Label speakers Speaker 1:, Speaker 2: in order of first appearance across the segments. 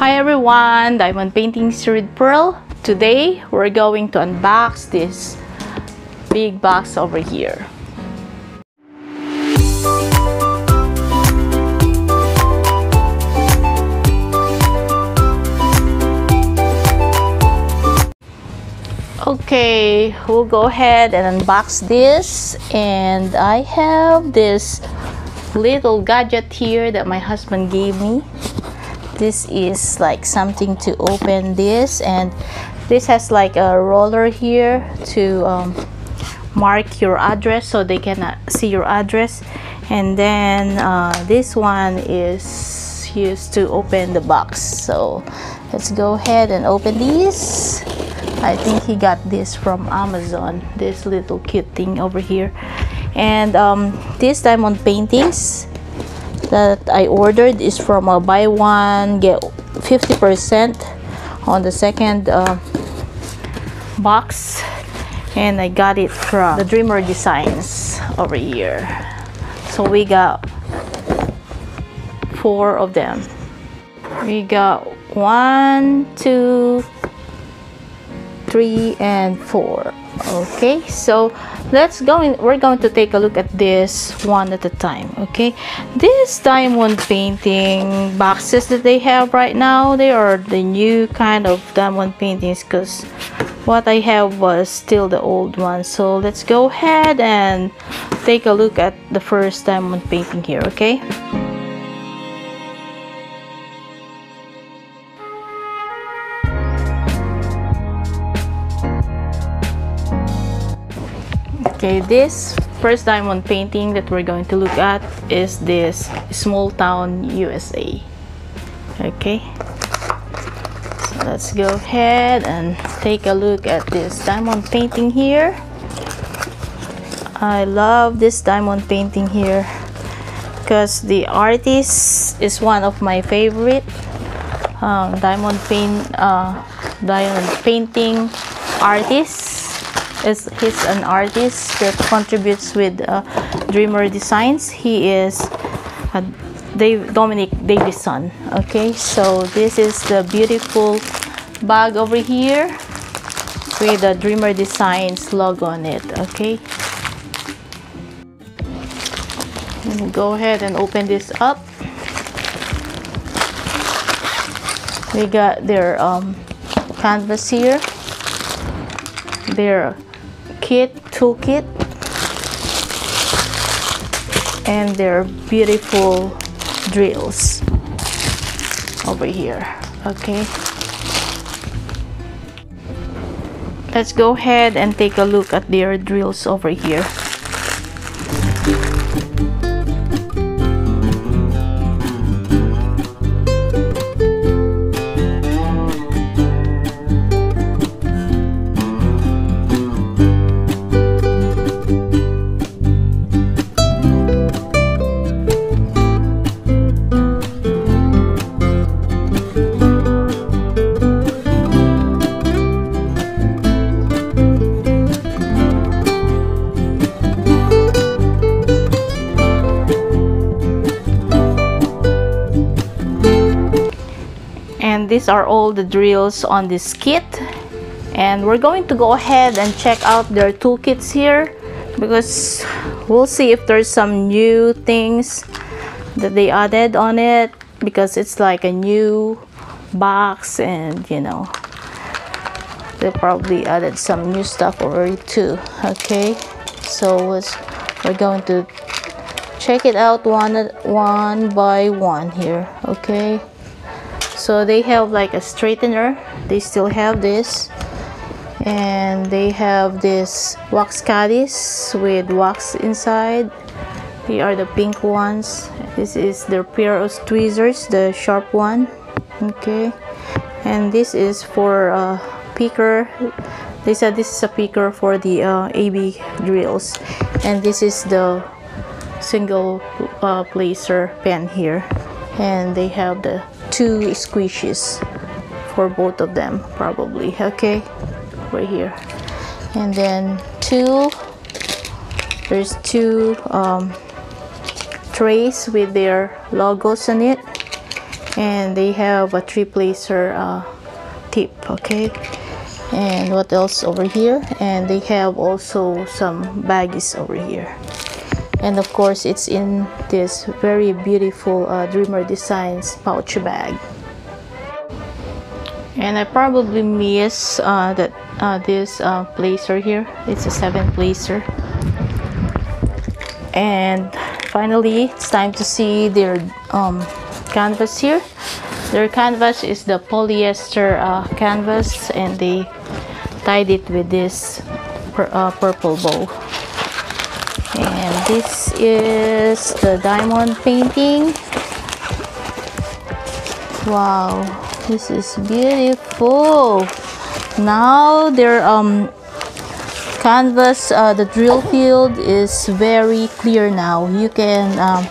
Speaker 1: Hi everyone, Diamond Paintings with Pearl. Today we're going to unbox this big box over here. Okay, we'll go ahead and unbox this and I have this little gadget here that my husband gave me this is like something to open this and this has like a roller here to um, mark your address so they cannot see your address. And then uh, this one is used to open the box. So let's go ahead and open these I think he got this from Amazon this little cute thing over here. And um, this diamond paintings that I ordered is from a buy one get 50% on the second uh, box. And I got it from the Dreamer Designs over here. So we got four of them. We got one two three and four. Okay so let's go in we're going to take a look at this one at a time okay? This diamond painting boxes that they have right now they are the new kind of diamond paintings because what I have was still the old one. So let's go ahead and take a look at the first diamond painting here okay okay this first diamond painting that we're going to look at is this small town USA okay. So let's go ahead and take a look at this diamond painting here. I love this diamond painting here because the artist is one of my favorite um, diamond paint uh, diamond painting artists is he's an artist that contributes with uh, Dreamer Designs. He is uh, Dave, Dominic Davison. Okay, so this is the beautiful bag over here with the Dreamer Designs logo on it. Okay, go ahead and open this up. We got their um, canvas here. Their kit toolkit and their beautiful drills over here okay? Let's go ahead and take a look at their drills over here these are all the drills on this kit. And we're going to go ahead and check out their toolkits here because we'll see if there's some new things that they added on it because it's like a new box and you know they probably added some new stuff already too okay? So we're going to check it out one one by one here okay so they have like a straightener. They still have this. And they have this wax caddies with wax inside. They are the pink ones. This is their pair of tweezers the sharp one. Okay. And this is for uh, picker they said this is a picker for the uh, AB drills. And this is the single uh, placer pen here. And they have the two squishes for both of them probably. Okay right here. And then two there's two um, trays with their logos on it. And they have a three placer uh, tip okay? And what else over here? And they have also some baggies over here and of course it's in this very beautiful uh, dreamer designs pouch bag. And I probably miss uh, that uh, this uh, placer here. It's a seven placer and finally it's time to see their um, canvas here. Their canvas is the polyester uh, canvas and they tied it with this pur uh, purple bow and this is the diamond painting. Wow this is beautiful. Now their um canvas uh, the drill field is very clear now. You can um,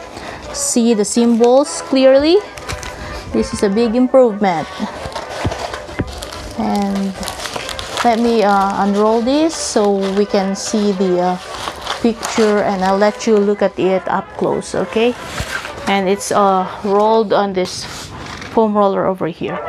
Speaker 1: see the symbols clearly. This is a big improvement. And let me uh, unroll this so we can see the uh, picture and I'll let you look at it up close okay? And it's uh, rolled on this foam roller over here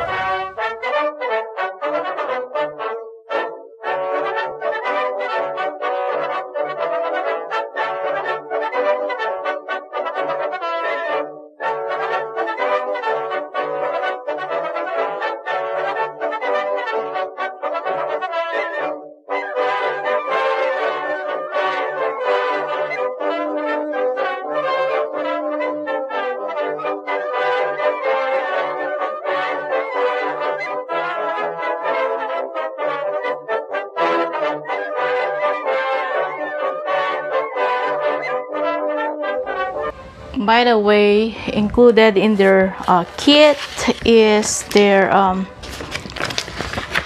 Speaker 1: by the way included in their uh, kit is their um,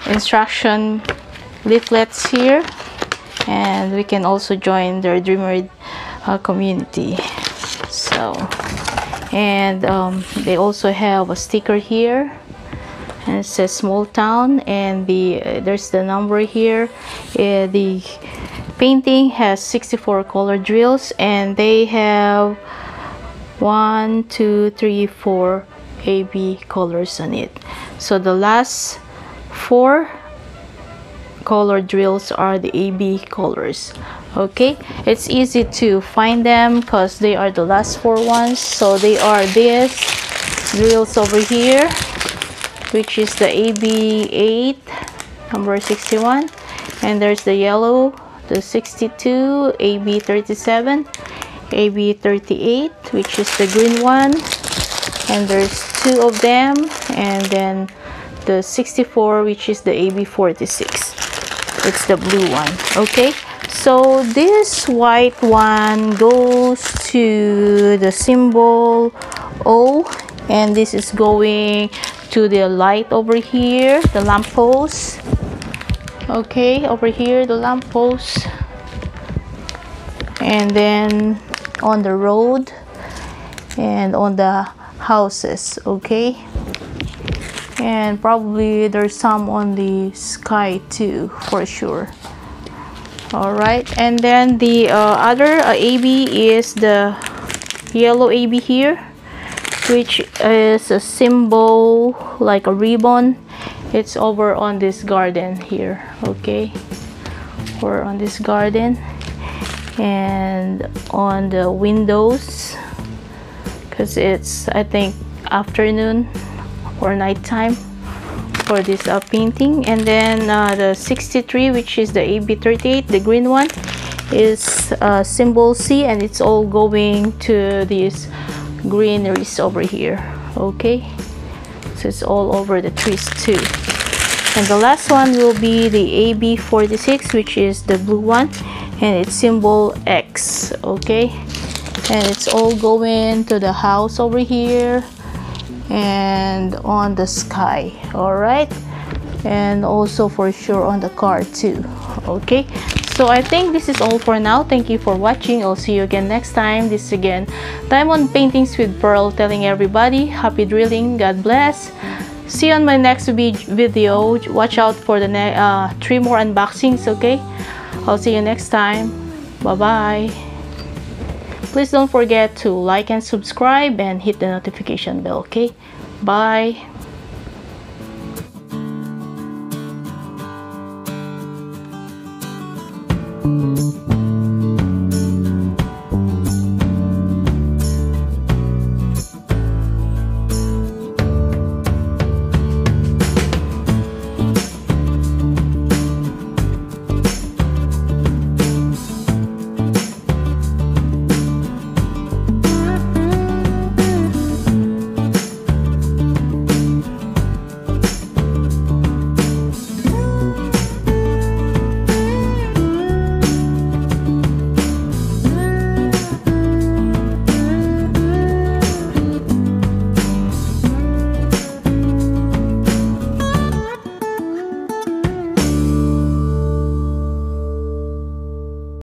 Speaker 1: instruction leaflets here. And we can also join their dreamer uh, community. So and um, they also have a sticker here. And it says small town. And the uh, there's the number here. Uh, the painting has 64 color drills. And they have one two three four AB colors on it. So the last four color drills are the AB colors. Okay? It's easy to find them because they are the last four ones. So they are this drills over here which is the AB8 number 61 and there's the yellow the 62 AB37 AB38 which is the green one. And there's two of them. And then the 64 which is the AB46 it's the blue one. Okay? So this white one goes to the symbol O. And this is going to the light over here the lamp post. Okay? Over here the lamp post. And then on the road and on the houses okay? And probably there's some on the sky too for sure. All right and then the uh, other uh, AB is the yellow AB here which is a symbol like a ribbon. It's over on this garden here okay? Or on this garden and on the windows because it's I think afternoon or nighttime for this uh, painting. And then uh, the 63 which is the AB38 the green one is uh, symbol C and it's all going to these greeneries over here okay? So it's all over the trees too. And the last one will be the AB46 which is the blue one and it's symbol X okay? And it's all going to the house over here and on the sky all right and also for sure on the car too okay? So i think this is all for now. Thank you for watching. I'll see you again next time. This is again diamond paintings with pearl telling everybody happy drilling. God bless. See you on my next video. Watch out for the uh, three more unboxings okay I'll see you next time. Bye-bye. Please don't forget to like and subscribe and hit the notification bell, okay? Bye!